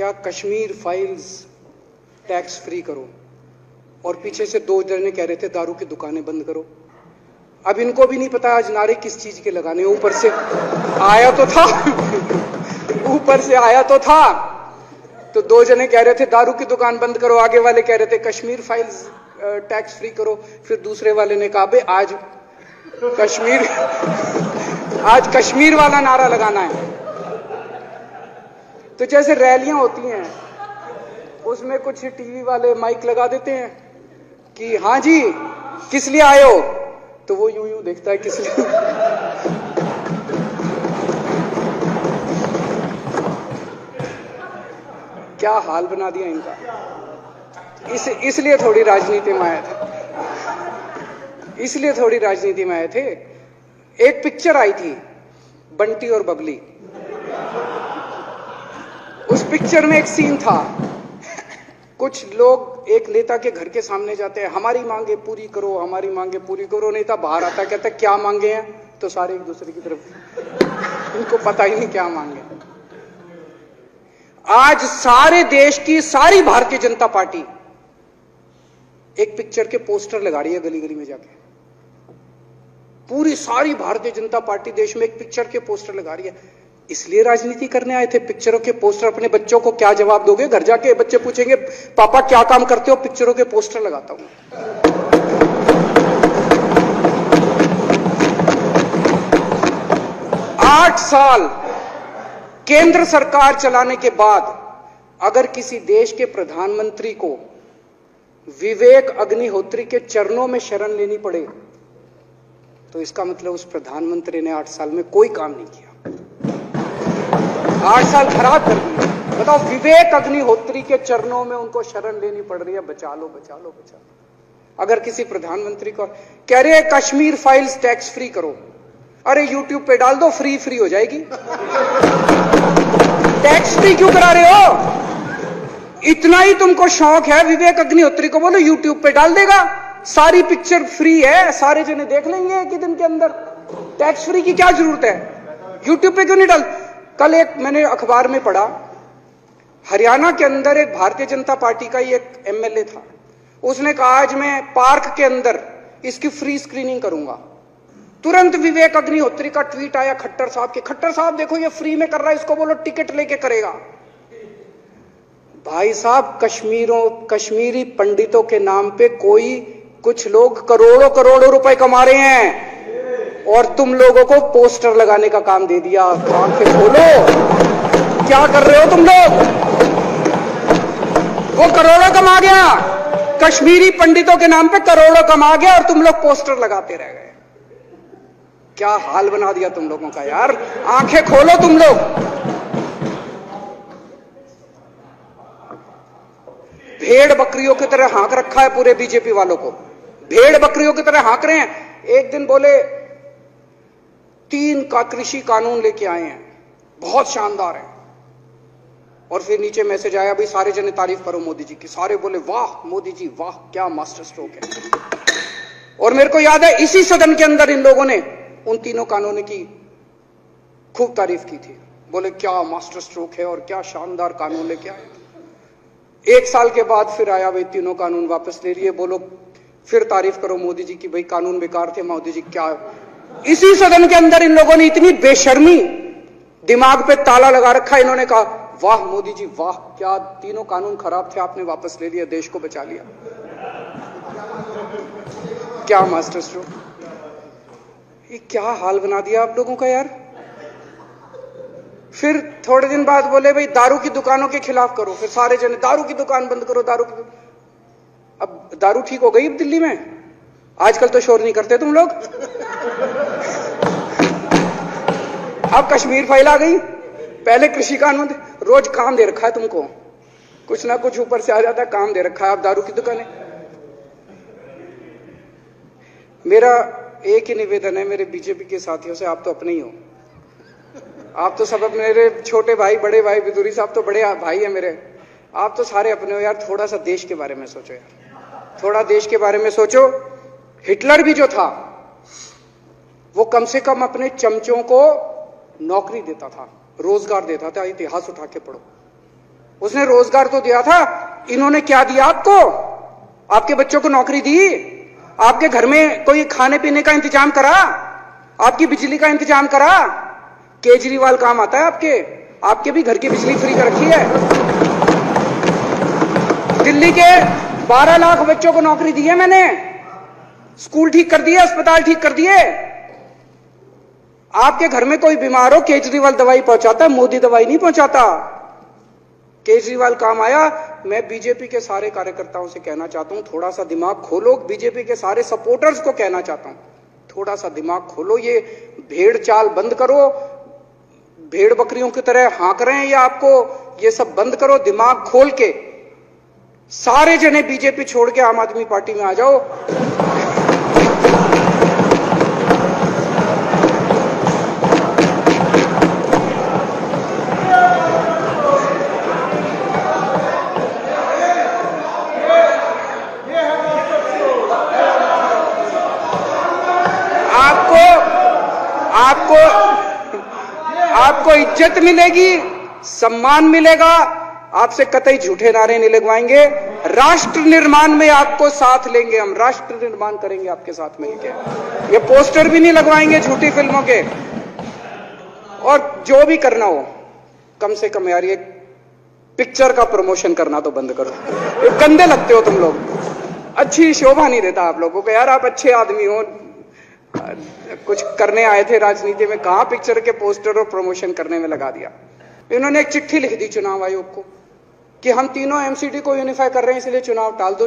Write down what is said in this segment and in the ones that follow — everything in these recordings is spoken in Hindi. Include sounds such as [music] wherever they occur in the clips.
क्या कश्मीर फाइल्स टैक्स फ्री करो? और पीछे से दो जने कह रहे थे, दारू की दुकानें बंद करो। अब इनको भी नहीं पता आज नारे किस चीज़ के लगाने ऊपर से आया तो था। [laughs] ऊपर से आया तो था। तो दो जने कह रहे थे, दारू की दुकान बंद करो। आगे वाले कह रहे थे, कश्मीर फाइल्स टैक्स फ्री करो। फिर दूसरे वाले ने कहा भाई आज कश्मीर [laughs] आज कश्मीर वाला नारा लगाना है। तो जैसे रैलियाँ होती हैं, उसमें कुछ टीवी वाले माइक लगा देते हैं कि हाँ जी, किस लिए आए हो? तो वो यूँ यूँ देखता है किस लिए। क्या हाल बना दिया इनका। इस, इसलिए थोड़ी राजनीति में आए थे। इसलिए थोड़ी राजनीति में आए थे। एक पिक्चर आई थी, बंटी और बबली। पिक्चर में एक सीन था। कुछ लोग एक नेता के घर के सामने जाते हैं, हमारी मांगे पूरी करो, हमारी मांगे पूरी करो नेता बाहर आता कहता क्या मांगे हैं? तो सारे एक दूसरे की तरफ़ इनको पता ही नहीं क्या मांगे। आज सारे देश की, सारी भारतीय जनता पार्टी एक पिक्चर के पोस्टर लगा रही है गली गली में जाके। पूरी सारी भारतीय जनता पार्टी देश में एक पिक्चर के पोस्टर लगा रही है। इसलिए राजनीति करने आए थे? पिक्चरों के पोस्टर अपने बच्चों को क्या जवाब दोगे? घर जाके बच्चे पूछेंगे, पापा, क्या काम करते हो? पिक्चरों के पोस्टर लगाता हूँ आठ साल केंद्र सरकार चलाने के बाद अगर किसी देश के प्रधानमंत्री को विवेक अग्निहोत्री के चरणों में शरण लेनी पड़े तो इसका मतलब उस प्रधानमंत्री ने आठ साल में कोई काम नहीं किया। आठ साल खराब कर दिए। बताओ, विवेक अग्निहोत्री के चरणों में उनको शरण लेनी पड़ रही है। बचा लो बचा लो बचा लो। अगर किसी प्रधानमंत्री को कह रहे हैं, कश्मीर फाइल्स टैक्स फ्री करो। अरे यूट्यूब पे डाल दो, फ्री फ्री हो जाएगी। टैक्स फ्री क्यों करा रहे हो? इतना ही तुमको शौक है, विवेक अग्निहोत्री को बोलो यूट्यूब पे डाल देगा। सारी पिक्चर फ्री है, सारे जने देख लेंगे एक दिन के अंदर। टैक्स फ्री की क्या ज़रूरत है? यूट्यूब पे क्यों नहीं डाल? कल एक मैंने अखबार में पढ़ा, हरियाणा के अंदर एक भारतीय जनता पार्टी का ही एक एमएलए था। उसने कहा, आज मैं पार्क के अंदर इसकी फ्री स्क्रीनिंग करूँगा। तुरंत विवेक अग्निहोत्री का ट्वीट आया खट्टर साहब के। खट्टर साहब, देखो, ये फ्री में कर रहा है, इसको बोलो टिकट लेके करेगा। भाई साहब, कश्मीरों, कश्मीरी पंडितों के नाम पे कोई कुछ लोग करोड़ों करोड़ों रुपए कमा रहे हैं। और तुम लोगों को पोस्टर लगाने का काम दे दिया। आँखें खोलो क्या कर रहे हो तुम लोग? वो करोड़ों कमा गया। कश्मीरी पंडितों के नाम पे करोड़ों कमा गया और तुम लोग पोस्टर लगाते रह गए। क्या हाल बना दिया तुम लोगों का यार? आँखें खोलो तुम लोग। भेड़ बकरियों की तरह हाँक रखा है पूरे बीजेपी वालों को। भेड़ बकरियों की तरह हाँक रहे हैं। एक दिन बोले तीन का कृषि कानून लेके आए हैं। बहुत शानदार है। और फिर नीचे मैसेज आया भाई सारे जने तारीफ़ करो मोदी जी की। सारे बोले, वाह मोदी जी, वाह, क्या मास्टर स्ट्रोक है। और मेरे को याद है, इसी सदन के अंदर इन लोगों ने, उन तीनों कानूनों की खूब तारीफ़ की थी। बोले, क्या मास्टर स्ट्रोक है और क्या शानदार कानून लेके आए एक साल के बाद फिर आया, भाई, तीनों कानून वापस ले लिए। बोलो, फिर तारीफ़ करो मोदी जी की, भाई, कानून बेकार थे। मोदी जी, क्या इसी सदन के अंदर इन लोगों ने इतनी बेशर्मी दिमाग पे ताला लगा रखा, इन्होंने कहा, वाह मोदी जी, वाह, क्या तीनों कानून खराब थे, आपने वापस ले लिया देश को बचा लिया। क्या मास्टर स्ट्रोक ये क्या हाल बना दिया आप लोगों का यार? फिर थोड़े दिन बाद बोले, भाई, दारू की दुकानों के खिलाफ करो, फिर सारे जने, दारू की दुकान बंद करो, दारू की अब दारू ठीक हो गई अब दिल्ली में? आजकल तो शोर नहीं करते तुम लोग? अब कश्मीर फ़ाइल आ गई। पहले कृषि कानून रोज काम दे रखा है तुमको। कुछ ना कुछ ऊपर से आ जाता है, काम दे रखा है, आप दारू की दुकानें। मेरा एक ही निवेदन है, मेरे बीजेपी के साथियों से, आप तो अपने ही हो। आप तो सब मेरे छोटे भाई, बड़े भाई विदुरी साहब तो बड़े भाई है मेरे। आप तो सारे अपने हो यार थोड़ा सा देश के बारे में सोचो यार। थोड़ा देश के बारे में सोचो। हिटलर भी जो था, वो कम से कम अपने चमचों को नौकरी देता था, रोज़गार देता था, इतिहास उठा के पढ़ो। उसने रोज़गार तो दिया था, इन्होंने क्या दिया आपको? आपके बच्चों को नौकरी दी? आपके घर में कोई खाने पीने का इंतज़ाम करा? आपकी बिजली का इंतज़ाम करा? केजरीवाल काम आता है आपके? आपके भी घर की बिजली फ्री कर रखी है? दिल्ली के 12 लाख बच्चों को नौकरी दी है मैंने। स्कूल ठीक कर दिए, अस्पताल ठीक कर दिए? आपके घर में कोई बीमार हो, केजरीवाल दवाई पहुंचाता है मोदी दवाई नहीं पहुंचाता। केजरीवाल काम आया, मैं बीजेपी के सारे कार्यकर्ताओं से कहना चाहता हूँ, थोड़ा सा दिमाग खोलो, बीजेपी के सारे सपोर्टर्स को कहना चाहता हूँ, थोड़ा सा दिमाग खोलो, ये भेड़ चाल बंद करो, भेड़ बकरियों की तरह हाँक रहे हैं या आपको, ये सब बंद करो, दिमाग खोल के, सारे जने बीजेपी छोड़ के आम आदमी पार्टी में आ जाओ। आपको आपको इज़्ज़त मिलेगी, सम्मान मिलेगा, आपसे कतई झूठे नारे नहीं लगवाएँगे। राष्ट्र निर्माण में आपको साथ लेंगे हम, राष्ट्र निर्माण करेंगे आपके साथ मिलकर ये पोस्टर भी नहीं लगवाएँगे झूठी फ़िल्मों के। और जो भी करना हो, कम से कम यार ये पिक्चर का प्रमोशन करना तो बंद करो। ये गंदे लगते हो तुम लोग। अच्छी शोभा नहीं देता आप लोगों को। यार आप अच्छे आदमी हो कुछ करने आए थे राजनीति में, कहा पिक्चर के पोस्टर और प्रमोशन करने में लगा दिया? इन्होंने एक चिट्ठी लिख दी चुनाव आयोग को कि हम तीनों एमसीडी को यूनिफाई कर रहे हैं, इसलिए चुनाव टाल दो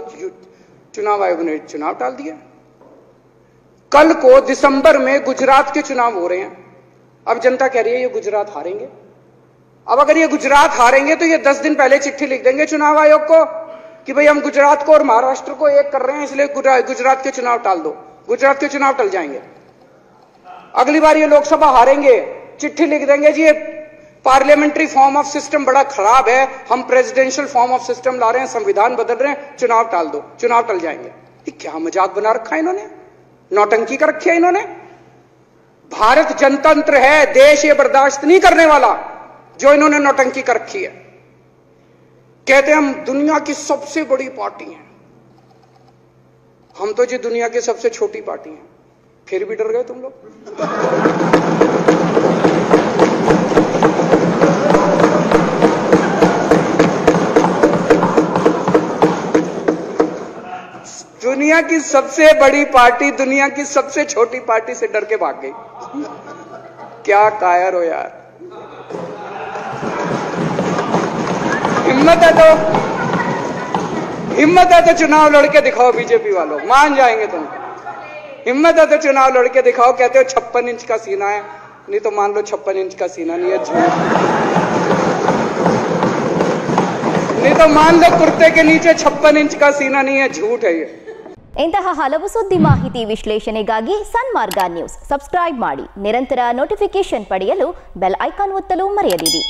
चुनाव आयोग ने चुनाव टाल दिया। कल को दिसंबर में गुजरात के चुनाव हो रहे हैं। अब जनता कह रही है, ये गुजरात हारेंगे। अब अगर ये गुजरात हारेंगे तो ये दस दिन पहले चिट्ठी लिख देंगे चुनाव आयोग को कि भाई हम गुजरात को और महाराष्ट्र को एक कर रहे हैं, इसलिए गुजरात के चुनाव टाल दो। गुजरात के चुनाव टल जाएँगे। अगली बार ये लोकसभा हारेंगे, चिट्ठी लिख देंगे जी, ये पार्लियामेंट्री फॉर्म ऑफ़ सिस्टम बड़ा खराब है, हम प्रेसिडेंशियल फॉर्म ऑफ़ सिस्टम ला रहे हैं, संविधान बदल रहे हैं, चुनाव टाल दो, चुनाव टल जाएँगे। ये क्या मज़ाक बना रखा है इन्होंने? नौटंकी कर रखी है इन्होंने? भारत जनतंत्र है, देश ये बर्दाश्त नहीं करने वाला, जो इन्होंने नौटंकी कर रखी है। कहते हम दुनिया की सबसे बड़ी पार्टी हैं। हम तो जी दुनिया की सबसे छोटी पार्टी हैं। फिर भी डर गए तुम लोग? दुनिया की सबसे बड़ी पार्टी, दुनिया की सबसे छोटी पार्टी से डर के भाग गई। क्या कायर हो यार? हिम्मत है तो हिम्मत है तो चुनाव लड़के दिखाओ बीजेपी वालों मान जाएंगे तुम हिम्मत है तो चुनाव लड़के दिखाओ कहते हो छप्पन इंच का सीना है नहीं तो मान लो छप्पन इंच का सीना नहीं है झूठ नहीं तो मान लो कुर्ते के नीचे छप्पन इंच का सीना नहीं है झूठ है ये ಇಂತಹ ಹಲವು ಸುದ್ದಿ ಮಾಹಿತಿ ವಿಶ್ಲೇಷಣೆಗಾಗಿ ಸನ್ಮಾರ್ಗ ನ್ಯೂಸ್ ಸಬ್ಸ್ಕ್ರೈಬ್ ಮಾಡಿ ನಿರಂತರ ನೋಟಿಫಿಕೇಶನ್ ಪಡೆಯಲು ಬೆಲ್ ಐಕಾನ್ ಒತ್ತಲು ಮರೆಯದಿರಿ